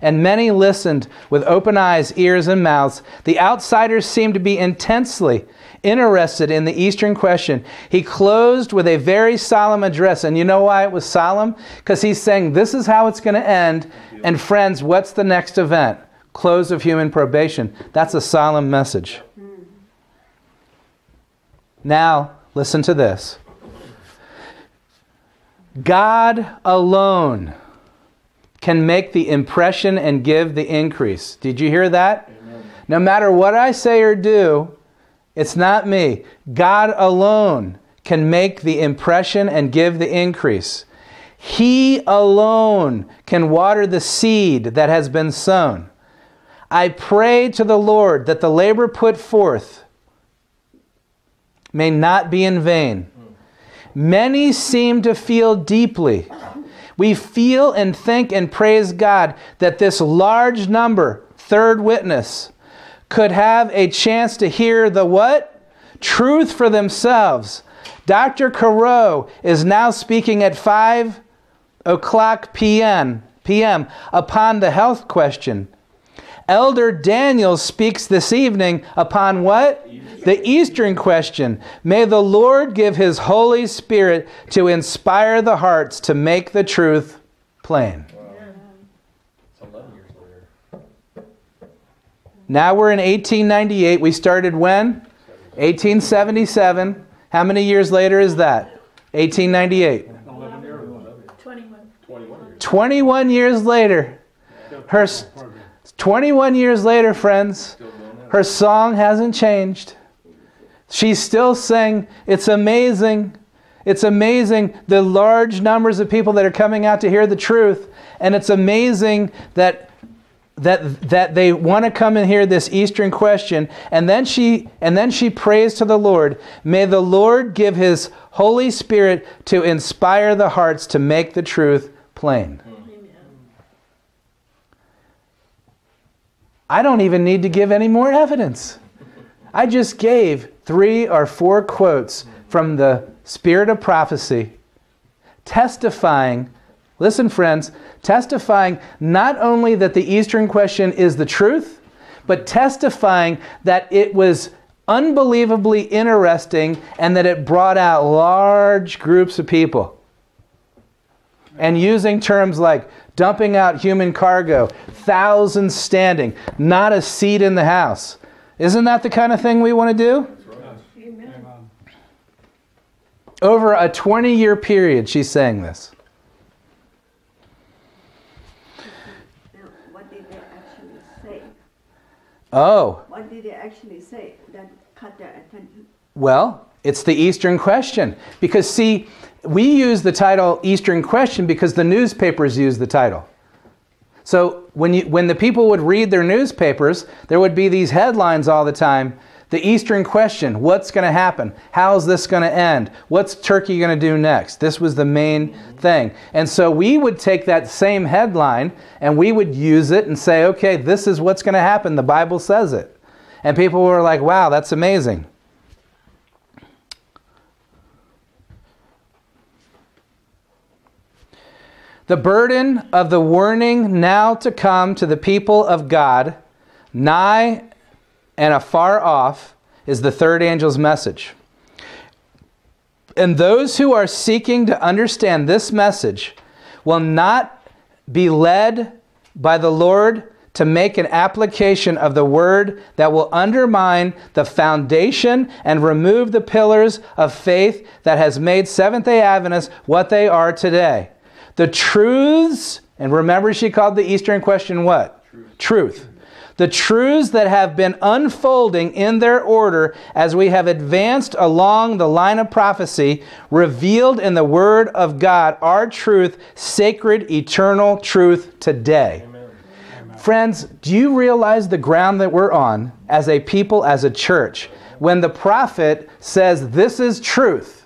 and many listened with open eyes, ears, and mouths. The outsiders seemed to be intensely interested in the Eastern question. He closed with a very solemn address. And you know why it was solemn? Because he's saying, This is how it's going to end. And friends, what's the next event? Close of human probation. That's a solemn message. Now, listen to this God alone can make the impression and give the increase. Did you hear that? No matter what I say or do, it's not me. God alone can make the impression and give the increase. He alone can water the seed that has been sown. I pray to the Lord that the labor put forth may not be in vain. Many seem to feel deeply. We feel and think and praise God that this large number, third witness, could have a chance to hear the what? Truth for themselves. Dr. Carew is now speaking at 5 o'clock p.m. p.m. upon the health question. Elder Daniel speaks this evening upon what? The Eastern question. May the Lord give his Holy Spirit to inspire the hearts to make the truth plain. It's 11 years later. Now we're in 1898. We started when? 1877. How many years later is that? 1898. Eleven years ago. Twenty-one. 21 years. later. Her, s- 21 years later, friends, her song hasn't changed. She's still saying, It's amazing. It's amazing the large numbers of people that are coming out to hear the truth. And it's amazing that that that they want to come and hear this eastern question and then she and then she prays to the lord may the lord give his holy spirit to inspire the hearts to make the truth plain i don't even need to give any more evidence i just gave three or four quotes from the spirit of prophecy testifying Listen, friends, testifying not only that the Eastern question is the truth, but testifying that it was unbelievably interesting and that it brought out large groups of people. And using terms like dumping out human cargo, thousands standing, not a seat in the house. Isn't that the kind of thing we want to do? Amen. Amen. Over a 20 year period, she's saying this. What did they actually say? Oh, What did they actually say that caught their attention? well, it's the Eastern question. Because, see, we use the title Eastern question because the newspapers use the title. So when, you, when the people would read their newspapers, there would be these headlines all the time. The Eastern question, what's going to happen? How's this going to end? What's Turkey going to do next? This was the main thing. And so we would take that same headline and we would use it and say, okay, this is what's going to happen. The Bible says it. And people were like, wow, that's amazing. The burden of the warning now to come to the people of God, nigh and afar off, is the third angel's message. And those who are seeking to understand this message will not be led by the Lord to make an application of the word that will undermine the foundation and remove the pillars of faith that has made Seventh day Adventists what they are today. The truths, and remember she called the Eastern question what? Truth. Truth. The truths that have been unfolding in their order as we have advanced along the line of prophecy, revealed in the Word of God, are truth, sacred, eternal truth today. Friends, do you realize the ground that we're on as a people, as a church? When the prophet says this is truth,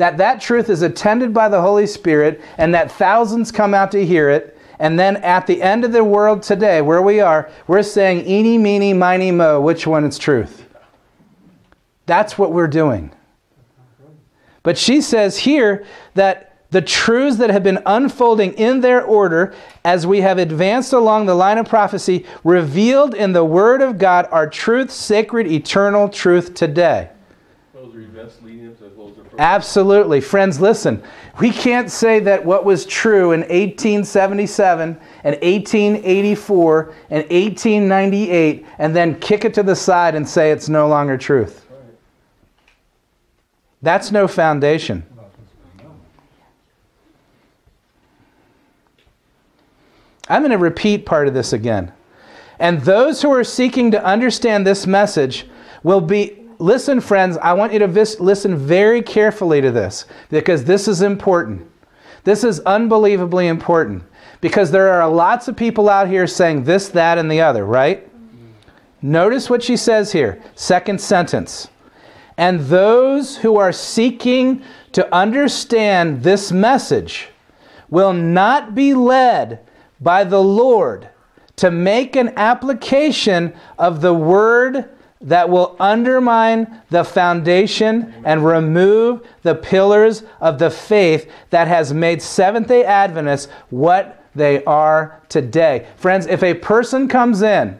that that truth is attended by the Holy Spirit and that thousands come out to hear it. And then at the end of the world today, where we are, we're saying, eeny, meeny, miny, mo, which one is truth? That's what we're doing. But she says here that the truths that have been unfolding in their order as we have advanced along the line of prophecy, revealed in the Word of God, are truth, sacred, eternal truth today. Those are events leading up to. Absolutely. Friends, listen. We can't say that what was true in 1877 and 1884 and 1898 and then kick it to the side and say it's no longer truth. That's no foundation. I'm going to repeat part of this again. And those who are seeking to understand this message will be. Listen, friends, I want you to vis- listen very carefully to this because this is important. This is unbelievably important because there are lots of people out here saying this, that, and the other, right? Notice what she says here. Second sentence. And those who are seeking to understand this message will not be led by the Lord to make an application of the word that will undermine the foundation and remove the pillars of the faith that has made Seventh day Adventists what they are today. Friends, if a person comes in,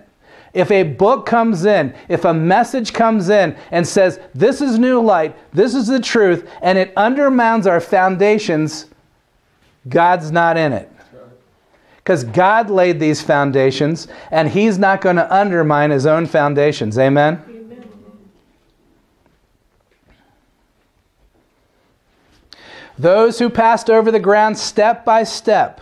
if a book comes in, if a message comes in and says, This is new light, this is the truth, and it undermines our foundations, God's not in it. Because God laid these foundations, and He's not going to undermine His own foundations. Amen? Amen. Those who passed over the ground step by step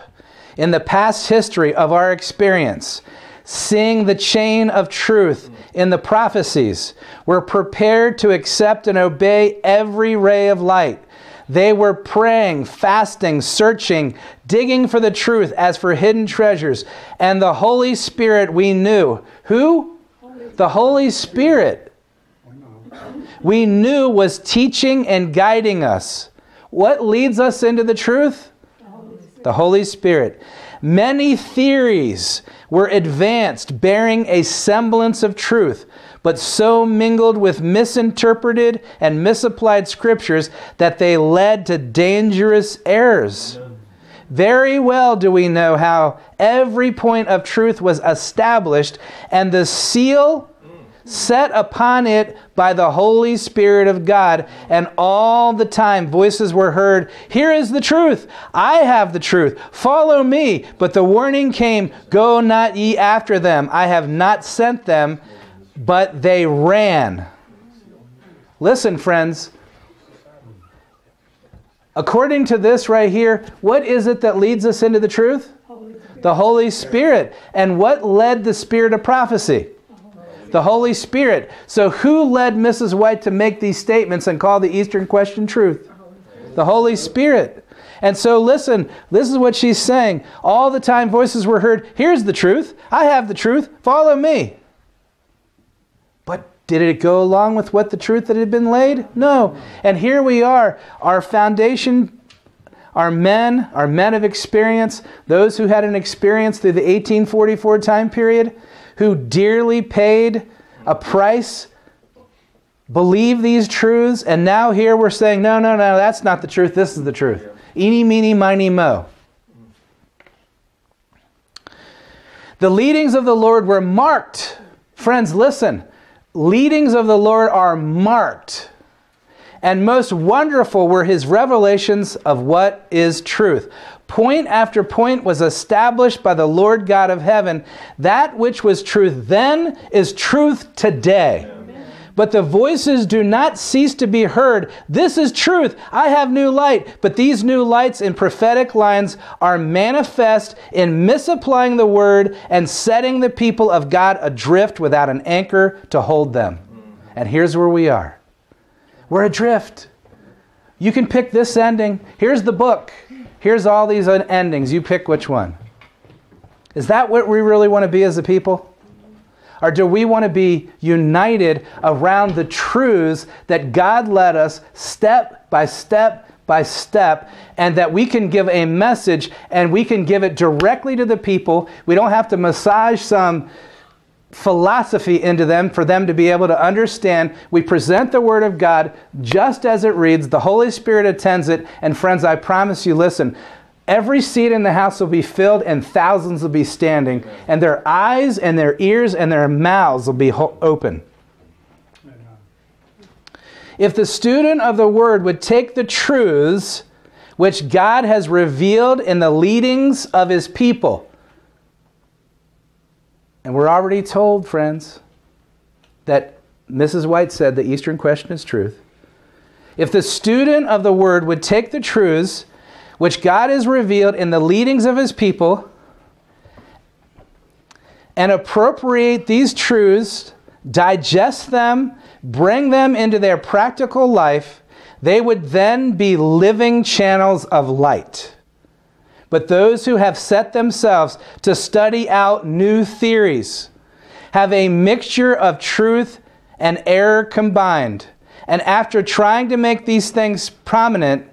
in the past history of our experience, seeing the chain of truth in the prophecies, were prepared to accept and obey every ray of light. They were praying, fasting, searching, digging for the truth as for hidden treasures. And the Holy Spirit we knew. Who? The Holy Spirit we knew was teaching and guiding us. What leads us into the truth? The Holy Spirit. Many theories were advanced bearing a semblance of truth, but so mingled with misinterpreted and misapplied scriptures that they led to dangerous errors. Very well do we know how every point of truth was established, and the seal set upon it by the Holy Spirit of God. And all the time voices were heard Here is the truth. I have the truth. Follow me. But the warning came Go not ye after them. I have not sent them, but they ran. Listen, friends. According to this right here, what is it that leads us into the truth? The Holy Spirit. And what led the Spirit of prophecy? The Holy Spirit. So, who led Mrs. White to make these statements and call the Eastern question truth? The Holy Spirit. And so, listen, this is what she's saying. All the time voices were heard here's the truth. I have the truth. Follow me. Did it go along with what the truth that had been laid? No. And here we are. Our foundation our men, our men of experience, those who had an experience through the 1844 time period, who dearly paid a price, believe these truths, and now here we're saying, no, no, no, that's not the truth, this is the truth. Eeny, meeny, miny, mo. The leadings of the Lord were marked. Friends, listen. Leadings of the Lord are marked. And most wonderful were his revelations of what is truth. Point after point was established by the Lord God of heaven. That which was truth then is truth today. But the voices do not cease to be heard. This is truth. I have new light. But these new lights and prophetic lines are manifest in misapplying the word and setting the people of God adrift without an anchor to hold them. And here's where we are we're adrift. You can pick this ending. Here's the book. Here's all these endings. You pick which one. Is that what we really want to be as a people? Or do we want to be united around the truths that God led us step by step by step, and that we can give a message and we can give it directly to the people? We don't have to massage some philosophy into them for them to be able to understand. We present the Word of God just as it reads, the Holy Spirit attends it, and friends, I promise you, listen. Every seat in the house will be filled and thousands will be standing, and their eyes and their ears and their mouths will be ho- open. If the student of the Word would take the truths which God has revealed in the leadings of His people, and we're already told, friends, that Mrs. White said the Eastern question is truth. If the student of the Word would take the truths which God has revealed in the leadings of his people, and appropriate these truths, digest them, bring them into their practical life, they would then be living channels of light. But those who have set themselves to study out new theories have a mixture of truth and error combined. And after trying to make these things prominent,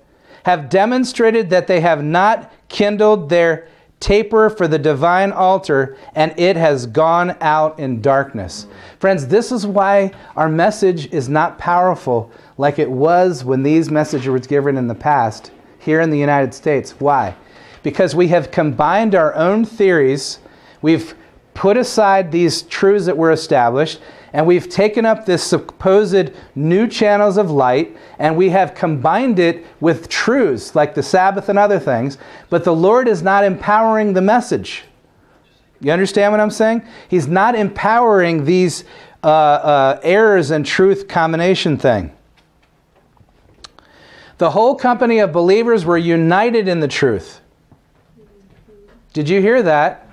have demonstrated that they have not kindled their taper for the divine altar, and it has gone out in darkness. Friends, this is why our message is not powerful like it was when these messages were given in the past here in the United States. Why? Because we have combined our own theories, we've put aside these truths that were established, and we've taken up this supposed new channels of light and we have combined it with truths like the Sabbath and other things, but the Lord is not empowering the message. You understand what I'm saying? He's not empowering these uh, uh, errors and truth combination thing. The whole company of believers were united in the truth. Did you hear that?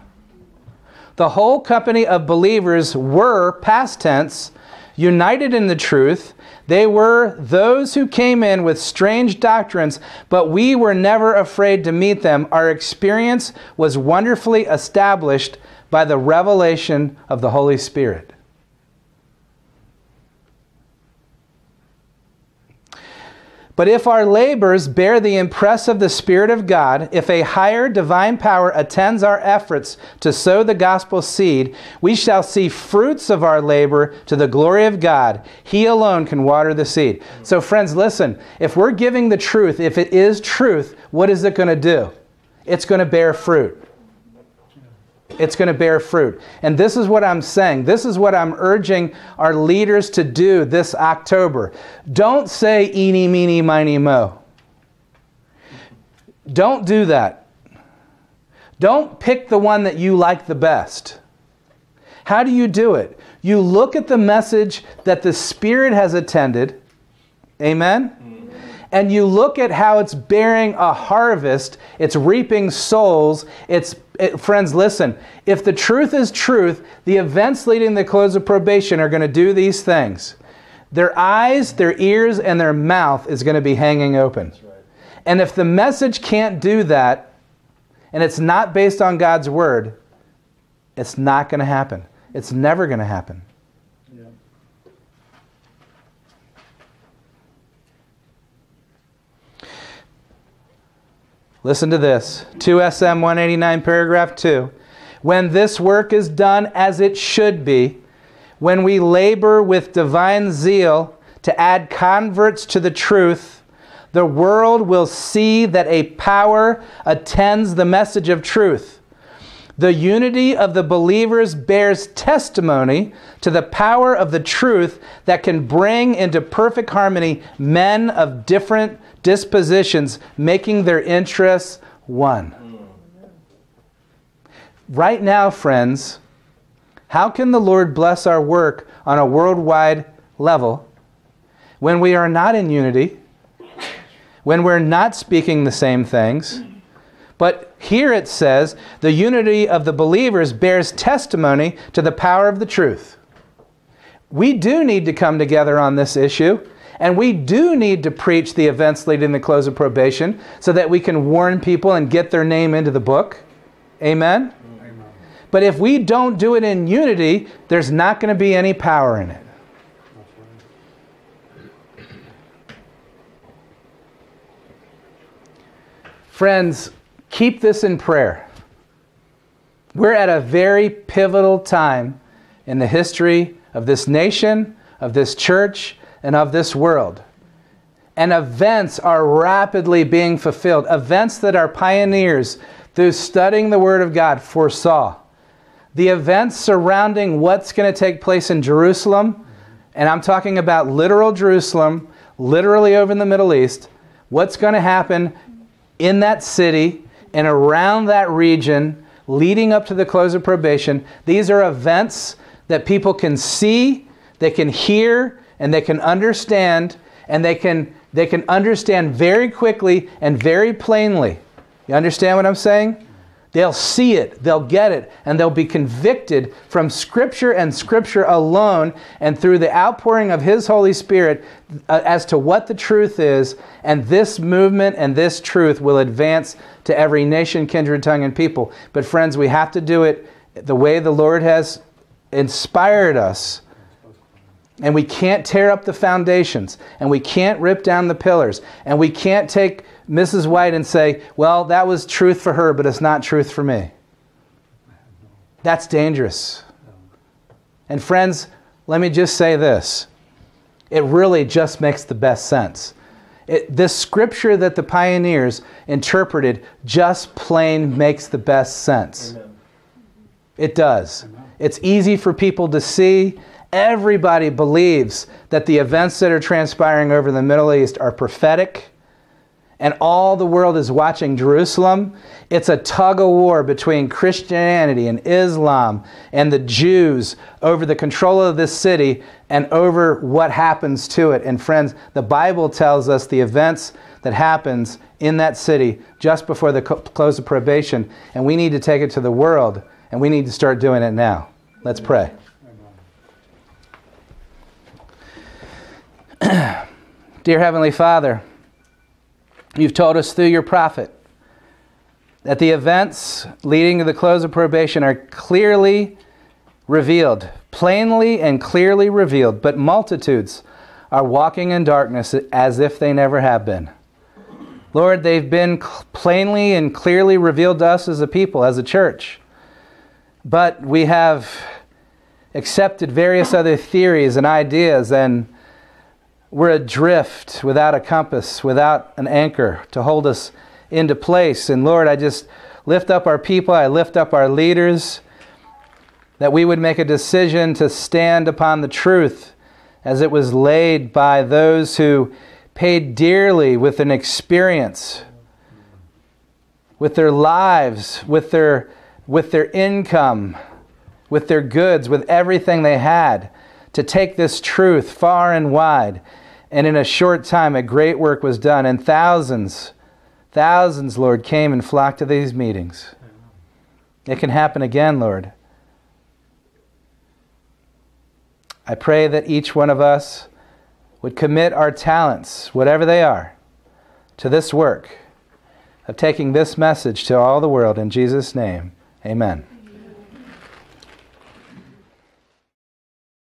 The whole company of believers were, past tense, united in the truth. They were those who came in with strange doctrines, but we were never afraid to meet them. Our experience was wonderfully established by the revelation of the Holy Spirit. But if our labors bear the impress of the Spirit of God, if a higher divine power attends our efforts to sow the gospel seed, we shall see fruits of our labor to the glory of God. He alone can water the seed. So, friends, listen if we're giving the truth, if it is truth, what is it going to do? it's going to bear fruit. It's going to bear fruit. And this is what I'm saying. This is what I'm urging our leaders to do this October. Don't say eeny, meeny, miny, mo. Don't do that. Don't pick the one that you like the best. How do you do it? You look at the message that the Spirit has attended. Amen? And you look at how it's bearing a harvest, it's reaping souls. It's it, friends, listen. If the truth is truth, the events leading to the close of probation are going to do these things. Their eyes, their ears, and their mouth is going to be hanging open. And if the message can't do that, and it's not based on God's word, it's not going to happen. It's never going to happen. Listen to this 2 SM 189, paragraph 2. When this work is done as it should be, when we labor with divine zeal to add converts to the truth, the world will see that a power attends the message of truth. The unity of the believers bears testimony to the power of the truth that can bring into perfect harmony men of different dispositions, making their interests one. Right now, friends, how can the Lord bless our work on a worldwide level when we are not in unity, when we're not speaking the same things? But here it says the unity of the believers bears testimony to the power of the truth. We do need to come together on this issue, and we do need to preach the events leading to the close of probation so that we can warn people and get their name into the book. Amen? Amen. But if we don't do it in unity, there's not going to be any power in it. Friends, keep this in prayer. We're at a very pivotal time in the history of this nation, of this church, and of this world. And events are rapidly being fulfilled. Events that our pioneers, through studying the Word of God, foresaw. The events surrounding what's going to take place in Jerusalem, and I'm talking about literal Jerusalem, literally over in the Middle East, what's going to happen in that city and around that region leading up to the close of probation. These are events that people can see, they can hear, and they can understand, and they can, they can understand very quickly and very plainly. You understand what I'm saying? They'll see it, they'll get it, and they'll be convicted from Scripture and Scripture alone and through the outpouring of His Holy Spirit uh, as to what the truth is. And this movement and this truth will advance to every nation, kindred, tongue, and people. But, friends, we have to do it the way the Lord has inspired us. And we can't tear up the foundations, and we can't rip down the pillars, and we can't take Mrs. White and say, well, that was truth for her, but it's not truth for me. That's dangerous. And friends, let me just say this it really just makes the best sense. It, this scripture that the pioneers interpreted just plain makes the best sense. Amen. It does. It's easy for people to see. Everybody believes that the events that are transpiring over the Middle East are prophetic, and all the world is watching Jerusalem. It's a tug of war between Christianity and Islam and the Jews over the control of this city and over what happens to it. And friends, the Bible tells us the events that happens in that city just before the close of probation, and we need to take it to the world, and we need to start doing it now. Let's pray. Amen. Dear Heavenly Father, you've told us through your prophet that the events leading to the close of probation are clearly revealed, plainly and clearly revealed, but multitudes are walking in darkness as if they never have been. Lord, they've been plainly and clearly revealed to us as a people, as a church. But we have accepted various other theories and ideas, and we're adrift without a compass, without an anchor to hold us into place. And Lord, I just lift up our people, I lift up our leaders, that we would make a decision to stand upon the truth as it was laid by those who paid dearly with an experience, with their lives, with their, with their income, with their goods, with everything they had, to take this truth far and wide. And in a short time, a great work was done, and thousands, thousands, Lord, came and flocked to these meetings. It can happen again, Lord. I pray that each one of us would commit our talents, whatever they are, to this work of taking this message to all the world. In Jesus' name, amen.